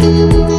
you